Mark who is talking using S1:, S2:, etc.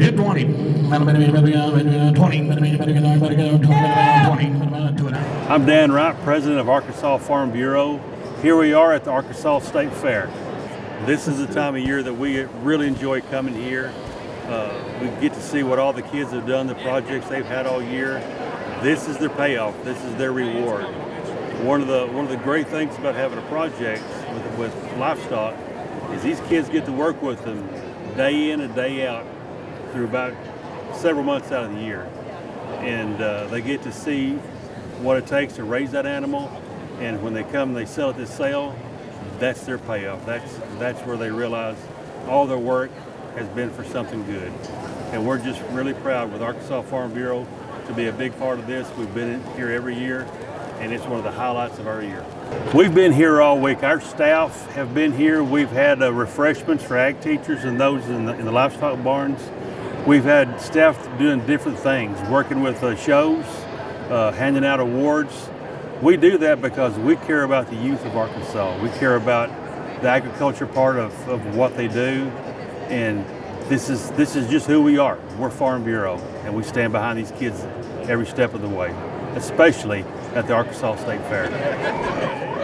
S1: Hit 20. 20. 20.
S2: I'm Dan Wright, president of Arkansas Farm Bureau. Here we are at the Arkansas State Fair. This is the time of year that we really enjoy coming here. Uh, we get to see what all the kids have done, the projects they've had all year. This is their payoff. This is their reward. One of the one of the great things about having a project with, with livestock is these kids get to work with them day in and day out through about several months out of the year, and uh, they get to see what it takes to raise that animal. And when they come, they sell at this sale. That's their payoff. That's that's where they realize all their work has been for something good. And we're just really proud with Arkansas Farm Bureau to be a big part of this. We've been here every year, and it's one of the highlights of our year. We've been here all week. Our staff have been here. We've had uh, refreshments for ag teachers and those in the, in the livestock barns. We've had staff doing different things, working with uh, shows, uh, handing out awards. We do that because we care about the youth of Arkansas. We care about the agriculture part of, of what they do, and this is this is just who we are. We're Farm Bureau, and we stand behind these kids every step of the way, especially at the Arkansas State Fair.